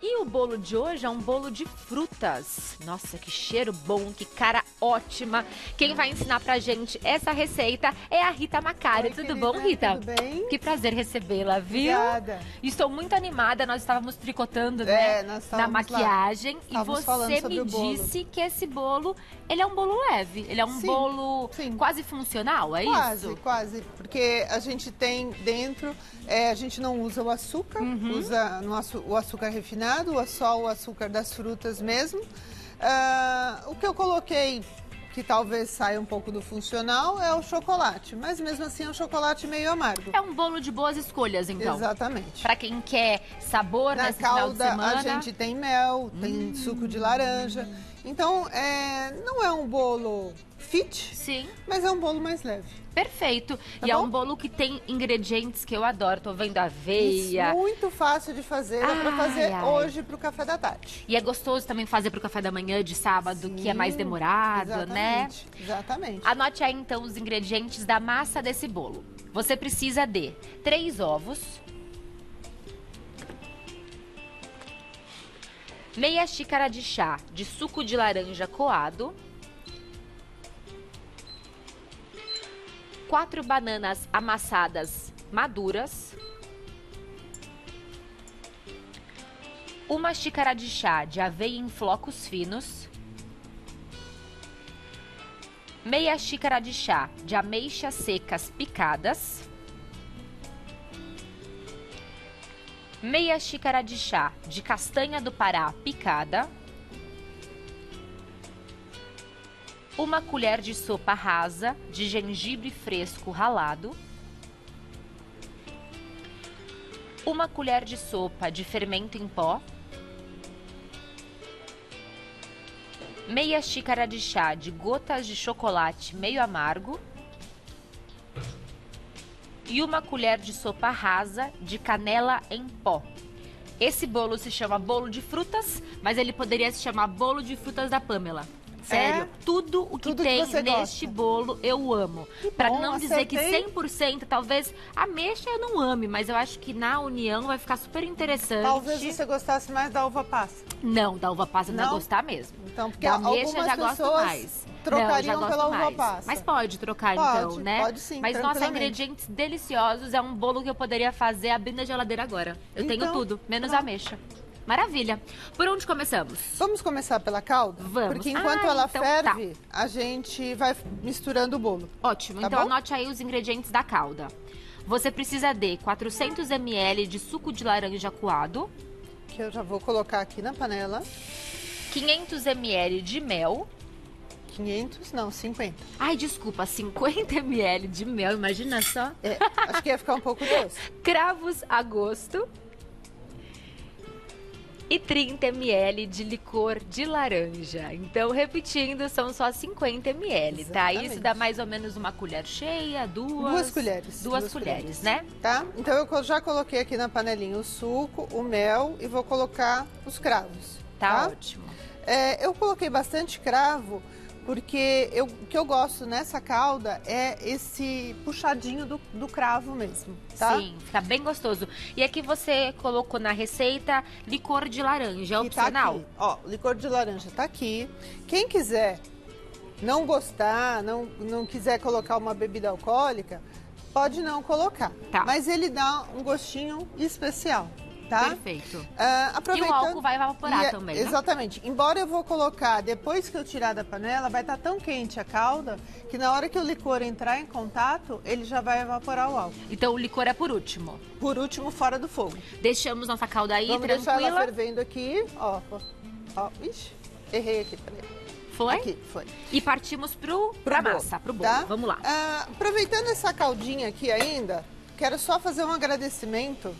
E o bolo de hoje é um bolo de frutas. Nossa, que cheiro bom, que cara ótima. Quem vai ensinar pra gente essa receita é a Rita Macari. Oi, tudo querida, bom, Rita? tudo bem? Que prazer recebê-la, viu? Obrigada. Estou muito animada, nós estávamos tricotando, É, né? na maquiagem. E Estávamos falando você me disse que esse bolo, ele é um bolo leve. Ele é um Sim, bolo sim. quase funcional, é Quase, isso? quase. Porque a gente tem dentro, é, a gente não usa o açúcar, Uhum. usa no o açúcar refinado, só o açúcar das frutas mesmo. Ah, o que eu coloquei, que talvez saia um pouco do funcional, é o chocolate. Mas mesmo assim é um chocolate meio amargo. É um bolo de boas escolhas, então. Exatamente. Pra quem quer sabor Na nesse final de calda semana. Hum. a gente tem mel, tem suco de laranja. Então, é, não é um bolo fit, Sim, mas é um bolo mais leve. perfeito. Tá e é bom? um bolo que tem ingredientes que eu adoro. Tô vendo aveia. Isso, muito fácil de fazer, dá pra Ai, fazer ai. hoje pro café da tarde. E é gostoso também fazer pro café da manhã de sábado, que é mais Sim, demorado, né? exatamente, Exatamente. Anote aí então os ingredientes da massa desse bolo. Você precisa de três ovos, meia xícara de chá de suco de laranja coado, quatro bananas amassadas maduras, uma xícara de chá de aveia em flocos finos, meia xícara de chá de ameixas secas picadas, meia xícara de chá de castanha do Pará picada, uma colher de sopa rasa de gengibre fresco ralado, uma colher de sopa de fermento em pó, meia xícara de chá de gotas de chocolate meio amargo e uma colher de sopa rasa de canela em pó. Esse bolo se chama bolo de frutas, mas ele poderia se chamar bolo de frutas da Pamela. Sério, É? tudo o que Tudo que tem você neste gosta. bolo eu amo. Bom, não dizer que acertei. 100%, talvez ameixa eu não ame, mas eu acho que na união vai ficar super interessante. Talvez você gostasse mais da uva passa. Não, da uva passa não, Não? gostar mesmo. Então, porque da algumas já gosto pessoas mais. Trocariam não, pela uva mais. passa. Mas pode trocar Pode, então, né? pode sim, Mas nossa, ingredientes deliciosos. É um bolo que eu poderia fazer abrindo a geladeira agora. Eu tenho Então, tudo, menos pronto. ameixa. Maravilha. Por onde começamos? Vamos começar pela calda? Vamos. Porque enquanto Ah, ela então ferve, a gente vai misturando o bolo. Ótimo. Tá então bom? anote aí os ingredientes da calda. Você precisa de 400 ml de suco de laranja coado, Que eu já vou colocar aqui na panela. 500 ml de mel. 500, não, 50. Ai, desculpa, 50 ml de mel, imagina só. É, acho que ia ficar um pouco doce. cravos a gosto e 30 ml de licor de laranja. Então, repetindo, são só 50 ml, tá? Exatamente. Isso dá mais ou menos uma colher cheia, duas... Duas colheres. Duas, colheres, né? Tá? Então eu já coloquei aqui na panelinha o suco, o mel e vou colocar os cravos. Tá, Tá? ótimo. É, eu coloquei bastante cravo porque eu- o que eu gosto nessa calda é esse puxadinho do, do cravo mesmo, tá? Sim, fica bem gostoso. E aqui você colocou na receita licor de laranja, é tá opcional? aqui. Ó, licor de laranja tá aqui. Quem quiser não gostar, não, não quiser colocar uma bebida alcoólica, pode não colocar. Tá. Mas ele dá um gostinho especial, tá? Perfeito. Ah, E aproveitando... o álcool vai evaporar E é- também, né? Exatamente. Embora eu vou colocar, depois que eu tirar da panela, vai estar tão quente a calda que na hora que o licor entrar em contato, ele já vai evaporar o álcool. Então o licor é por último. Por último, fora do fogo. Deixamos nossa calda aí, Vamos deixar ela tranquila. fervendo aqui. Ó, ó. Ixi, errei aqui, peraí. Foi? Aqui, foi. E partimos pro, Pro pra bolo, massa, pro bolo. tá? Vamos lá. Ah, aproveitando essa caldinha aqui ainda, quero só fazer um agradecimento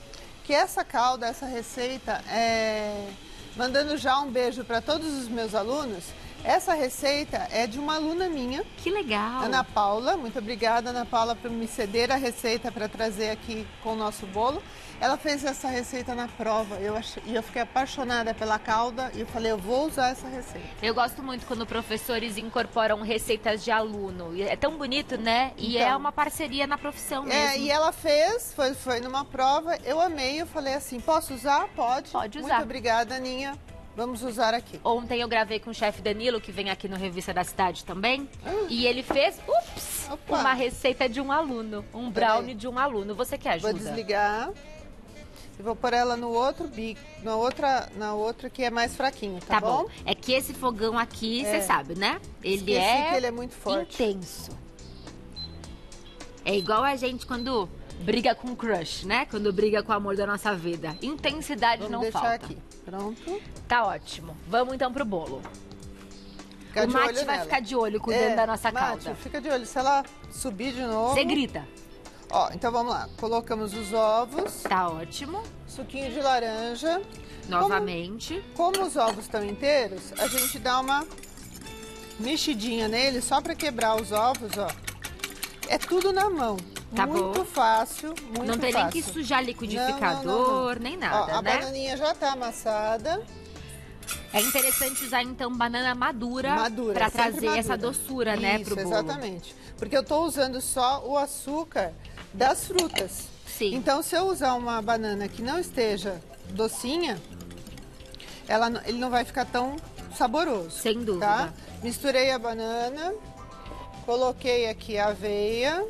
que essa calda, essa receita, é... mandando já um beijo para todos os meus alunos, Essa receita é de uma aluna minha, Que legal. Ana Paula. Muito obrigada, Ana Paula, por me ceder a receita para trazer aqui com o nosso bolo. Ela fez essa receita na prova eu achei, e eu fiquei apaixonada pela calda e eu falei, eu vou usar essa receita. Eu gosto muito quando professores incorporam receitas de aluno. É tão bonito, né? E Então. é uma parceria na profissão mesmo. É, e ela fez, foi, foi numa prova, eu amei, eu falei assim, posso usar? Pode. Pode usar. Muito obrigada, Aninha. Vamos usar aqui. Ontem eu gravei com o chefe Danilo, que vem aqui no Revista da Cidade também. E ele fez, ups, Opa. uma receita de um aluno. Um brownie de um aluno. Você quer Vou ajuda? desligar. E vou pôr ela no outro bico, na outra, na outra que é mais fraquinho, tá, Tá bom. É que esse fogão aqui, você É. sabe, né? Ele Esqueci é que ele é muito forte. intenso. É igual a gente quando briga com crush, né? Quando briga com o amor da nossa vida. Intensidade Vamos não deixar falta. aqui. Pronto. Tá ótimo. Vamos então pro bolo. Fica o Mate vai nela. ficar de olho cuidando É, da nossa Mate, calda. fica de olho. Se ela subir de novo... Você grita. Ó, então vamos lá. Colocamos os ovos, Tá ótimo. suquinho de laranja. Novamente. Como os ovos estão inteiros, a gente dá uma mexidinha neles só para quebrar os ovos, ó. É tudo na mão. Tá muito bom. fácil, muito não tem fácil. nem que sujar liquidificador, não, não, não. nem Ó, nada, a né? bananinha já tá amassada. É interessante usar então banana madura, Madura, para trazer madura. essa doçura, né, Isso, pro bolo. exatamente. Porque eu tô usando só o açúcar das frutas. Sim. Então, se eu usar uma banana que não esteja docinha, ela, ele não vai ficar tão saboroso. Sem dúvida. Tá? Misturei a banana, coloquei aqui a aveia,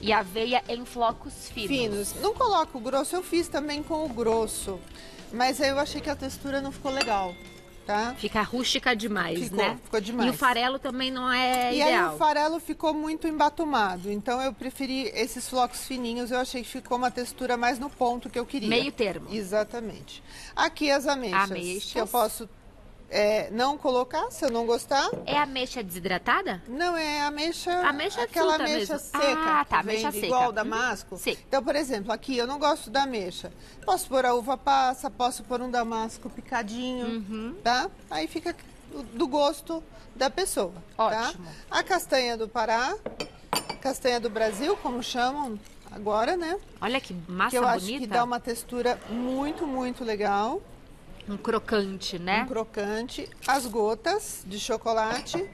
E aveia em flocos finos. finos. Não coloco o grosso, eu fiz também com o grosso. Mas aí eu achei que a textura não ficou legal, tá? Fica rústica demais, Ficou, né? ficou demais. E o farelo também não é E aí ideal. o farelo ficou muito embatumado, então eu preferi esses flocos fininhos, eu achei que ficou uma textura mais no ponto que eu queria. Meio termo. Exatamente. Aqui as ameixas, Ameixas. que eu posso é, não colocar, se eu não gostar. É ameixa desidratada? Não, é ameixa, Ameixa aquela ameixa mesmo. seca, Ah, tá, ameixa seca. igual Uhum. damasco. Sim. Então, por exemplo, aqui eu não gosto da ameixa. Posso pôr a uva passa, posso pôr um damasco picadinho, Uhum. tá? Aí fica do gosto da pessoa, Ótimo. tá? A castanha do Pará, castanha do Brasil, como chamam agora, né? Olha que massa que eu acho bonita. que dá uma textura muito, muito legal. Um crocante, né? Um crocante. As gotas de chocolate.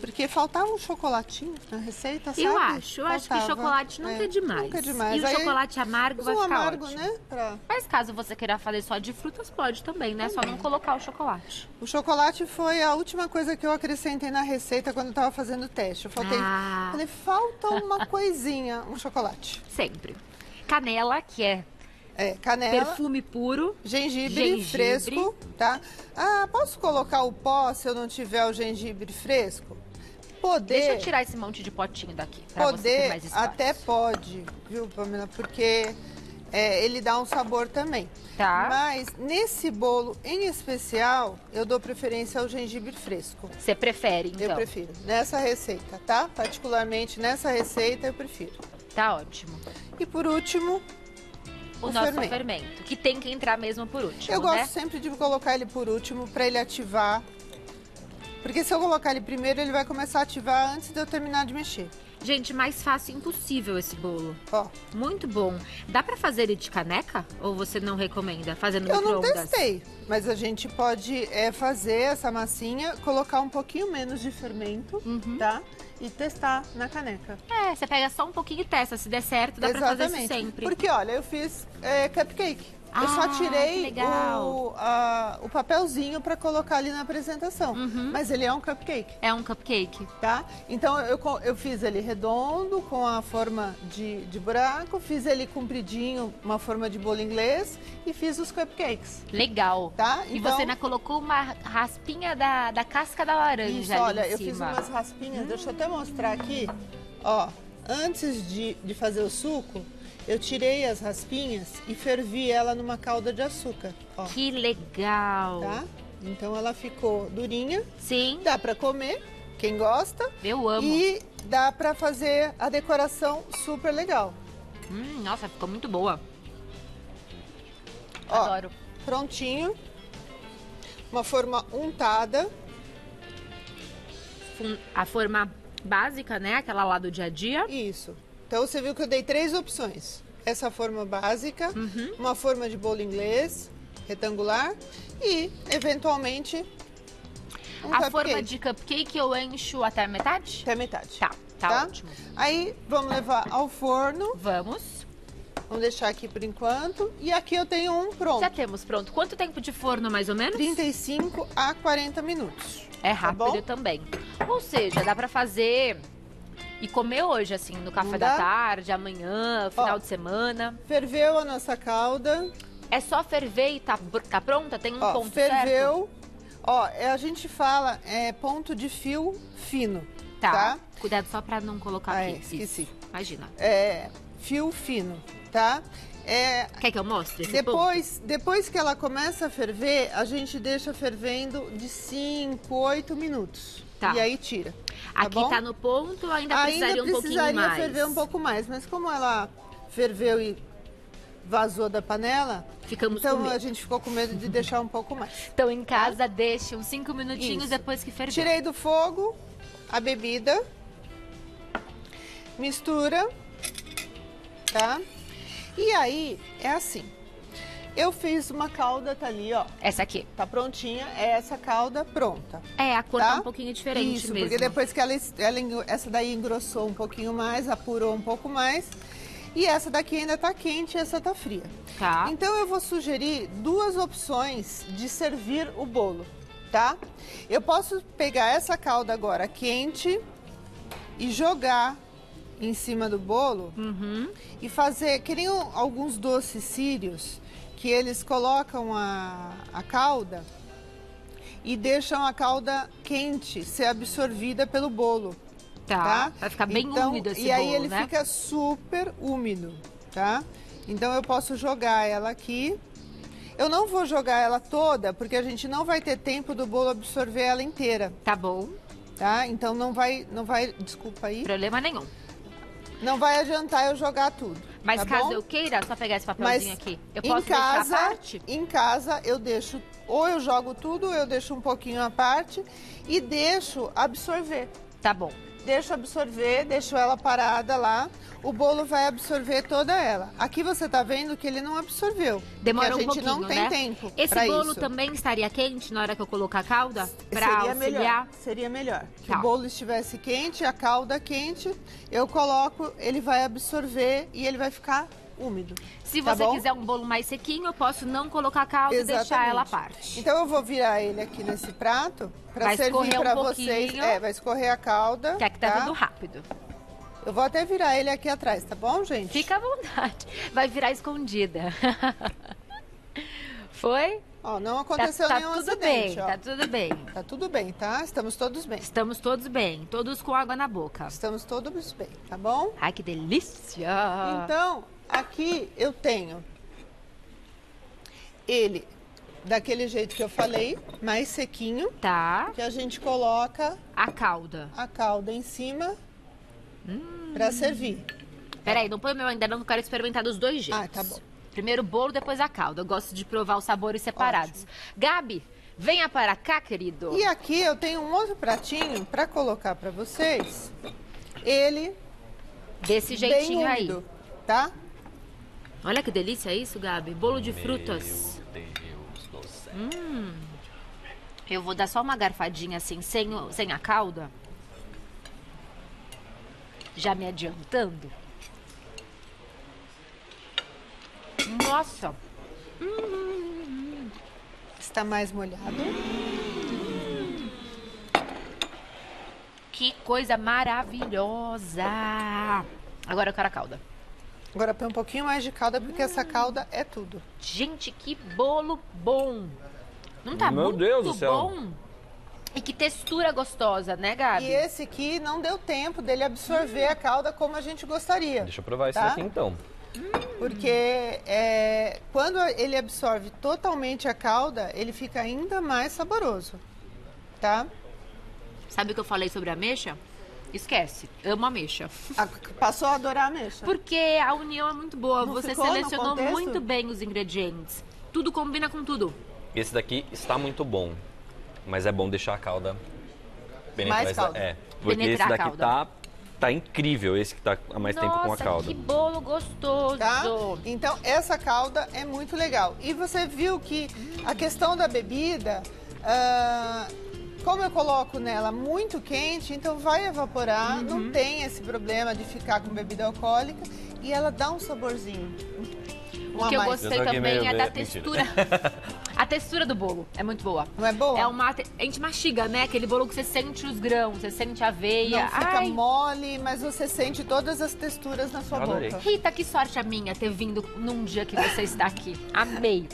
Porque faltava um chocolatinho na receita, sabe? Eu acho, eu acho que Faltava. chocolate nunca é, demais. Nunca é demais. E o Aí, chocolate amargo vai ficar amargo, ótimo. né? Pra- Mas caso você queira fazer só de frutas, pode também, né? Só não colocar o chocolate. O chocolate foi a última coisa que eu acrescentei na receita quando eu tava fazendo o teste. Eu faltei, Ah. falei, falta uma coisinha, um chocolate. Sempre. Canela, que é É, canela, perfume puro. gengibre, gengibre. fresco, tá? Ah, posso colocar o pó se eu não tiver o gengibre fresco? Poder. Deixa eu tirar esse monte de potinho daqui, Poder até pode, viu, Pamela? Porque é, ele dá um sabor também. Tá. Mas nesse bolo em especial, eu dou preferência ao gengibre fresco. Você prefere, então. Eu prefiro. Nessa receita, tá? Particularmente nessa receita, eu prefiro. Tá ótimo. E por último, O, O nosso fermento. fermento. que tem que entrar mesmo por último, eu né? gosto sempre de colocar ele por último para ele ativar. Porque se eu colocar ele primeiro, ele vai começar a ativar antes de eu terminar de mexer. Gente, mais fácil impossível esse bolo. Ó, Muito bom. Dá pra fazer ele de caneca? Ou você não recomenda? Fazer no Eu não testei, mas a gente pode é, fazer essa massinha, colocar um pouquinho menos de fermento, Uhum. tá? E testar na caneca. É, você pega só um pouquinho e testa. Se der certo, dá pra fazer isso sempre. Porque, olha, eu fiz é, cupcake. Eu Ah, só que tirei o, a- o papelzinho para colocar ali na apresentação. Uhum. Mas ele é um cupcake. É um cupcake. Tá? Então eu, eu fiz ele redondo, com a forma de, de buraco, fiz ele compridinho, uma forma de bolo inglês e fiz os cupcakes. Legal. Tá? E Então- você ainda colocou uma raspinha da, da casca da laranja Isso, olha, eu fiz cima. umas raspinhas, deixa eu até mostrar aqui. Ó, antes de, de fazer o suco, eu tirei as raspinhas e fervi ela numa calda de açúcar, ó, Que legal. tá? Então ela ficou durinha, Sim, dá pra comer, quem gosta, eu amo. e dá pra fazer a decoração super legal. Hum, nossa, ficou muito boa. Ó, Adoro. Prontinho. Uma forma untada. a forma básica, né? Aquela lá do dia a dia. Isso. Então você viu que eu dei três opções. Essa forma básica, Uhum. uma forma de bolo inglês, retangular e, eventualmente, um a cupcake. forma de cupcake eu encho até a metade? até metade. Tá, tá, ótimo. Aí vamos levar ao forno. Vamos. Vamos deixar aqui por enquanto. E aqui eu tenho um pronto. Já temos pronto. Quanto tempo de forno, mais ou menos? 35 a 40 minutos. É Tá rápido bom? também. Ou seja, dá pra fazer e comer hoje, assim, no café Não da dá? tarde, amanhã, final Ó. de semana. Ferveu a nossa calda. É só ferver e tá, tá pronta? Tem um Ó, ponto certo? ferveu. Ó, é, a gente fala é ponto de fio fino. Tá. tá? Cuidado só pra não colocar Ah, aqui. é, esqueci. Isso. Imagina. É fio fino, tá? É, Quer que eu mostre esse depois, depois que ela começa a ferver, a gente deixa fervendo de 5, 8 minutos. Tá. E aí tira. tá Aqui bom? tá no ponto, ainda precisaria um pouquinho precisaria mais. ferver um pouco mais, mas como ela ferveu e vazou da panela, Ficamos então a gente ficou com medo de deixar um pouco mais. Então em casa deixe uns 5 minutinhos Isso. depois que ferver. Tirei do fogo a bebida, mistura, tá? E aí é assim. Eu fiz uma calda, tá ali, ó. Essa aqui. Tá prontinha, é essa calda pronta. É, a cor tá? tá um pouquinho diferente Isso, mesmo. porque depois que ela, ela essa daí engrossou um pouquinho mais, apurou um pouco mais. E essa daqui ainda tá quente e essa tá fria. Tá. Então eu vou sugerir duas opções de servir o bolo, tá? Eu posso pegar essa calda agora quente e jogar em cima do bolo Uhum. e fazer, que nem alguns doces sírios, que eles colocam a, a calda e deixam a calda quente ser absorvida pelo bolo, Tá. tá? Vai ficar bem Então, úmido esse E aí bolo, ele né? fica super úmido, tá? Então eu posso jogar ela aqui. Eu não vou jogar ela toda, porque a gente não vai ter tempo do bolo absorver ela inteira, Tá bom. tá? Então não vai, não vai, desculpa aí, Problema nenhum. Não vai adiantar eu jogar tudo. Mas tá caso bom? eu queira, só pegar esse Mas papelzinho aqui. Eu em posso casa, deixar a parte? em casa eu deixo, ou eu jogo tudo, ou eu deixo um pouquinho à parte e deixo absorver. Tá bom. Deixo absorver, deixo ela parada lá. O bolo vai absorver toda ela. Aqui você tá vendo que ele não absorveu. Demora um a gente pouquinho, não tem né? tempo Esse bolo isso. também estaria quente na hora que eu colocar a calda? Pra seria auxiliar? melhor. Seria melhor. Que Tá. o bolo estivesse quente, a calda quente, eu coloco, ele vai absorver e ele vai ficar úmido. Se tá você bom? quiser um bolo mais sequinho, eu posso não colocar a calda e deixar ela à parte. Então eu vou virar ele aqui nesse prato para servir escorrer um para vocês. É, vai escorrer a calda. Que aqui tá tudo rápido. Eu vou até virar ele aqui atrás, tá bom, gente? Fica à vontade. Vai virar escondida. Foi? Ó, não Tá, aconteceu tá nenhum tudo acidente, bem, ó. tá tudo bem. Tá tudo bem, tá? Estamos todos bem. Estamos todos bem, todos com água na boca. Estamos todos bem, tá bom? Ai, que delícia! Então, aqui eu tenho ele daquele jeito que eu falei, mais sequinho, Tá, que a gente coloca a calda. a calda em cima Hum. para servir. Peraí, não põe o meu ainda não, quero experimentar dos dois jeitos. Ah, tá bom. Primeiro o bolo, depois a calda. Eu gosto de provar os sabores separados. Gabi, venha para cá, querido. E aqui eu tenho um outro pratinho para colocar para vocês. Ele Desse jeitinho aí. úmido, tá? Olha que delícia isso, Gabi. Bolo de frutas. Deus do céu. Eu vou dar só uma garfadinha assim, sem, sem a calda. Já me adiantando. Nossa, Está mais molhado. que coisa maravilhosa. Agora eu quero a calda. Agora põe um pouquinho mais de calda, porque essa calda é tudo. Gente, que bolo bom. Não tá Meu muito Deus do céu. bom? E que textura gostosa, né, Gabi? E esse aqui não deu tempo dele absorver a calda como a gente gostaria. Deixa eu provar esse Tá? daqui então. Porque é, quando ele absorve totalmente a calda, ele fica ainda mais saboroso. Tá? Sabe o que eu falei sobre a ameixa? Esquece, amo ameixa. A- passou a adorar a ameixa. Porque a união é muito boa. Não Você selecionou muito bem os ingredientes. Tudo combina com tudo. Esse daqui está muito bom, mas é bom deixar a calda Penetrar Mais calda. É, porque Penetrar esse daqui calda. tá, tá incrível, esse que tá há mais tempo com a Nossa, calda. que bolo gostoso. Tá? Então, essa calda é muito legal. E você viu que a questão da bebida, ah, como eu coloco nela muito quente, então vai evaporar, Uhum. não tem esse problema de ficar com bebida alcoólica e ela dá um saborzinho. O que eu gostei também é da textura. a textura do bolo é muito boa. Não é boa? É uma. A gente mastiga, né? Aquele bolo que você sente os grãos, você sente a aveia. Não fica Ai, mole, mas você sente todas as texturas na sua boca. Rita, que sorte a minha ter vindo num dia que você está aqui. Amei.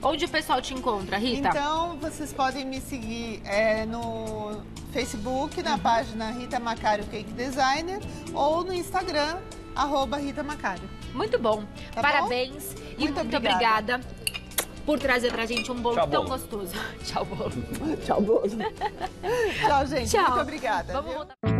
Onde o pessoal te encontra, Rita? Então, vocês podem me seguir é, no Facebook, na página Rita Macário Cake Designer, ou no Instagram, arroba Rita Macário. Muito bom. Tá Parabéns e Muito muito obrigada. obrigada. Por trazer pra gente um bolo Tchau, tão bolo. gostoso. Tchau, bolo. Tchau, bolo. Tchau, gente. Tchau. Muito obrigada. Vamos viu? voltar.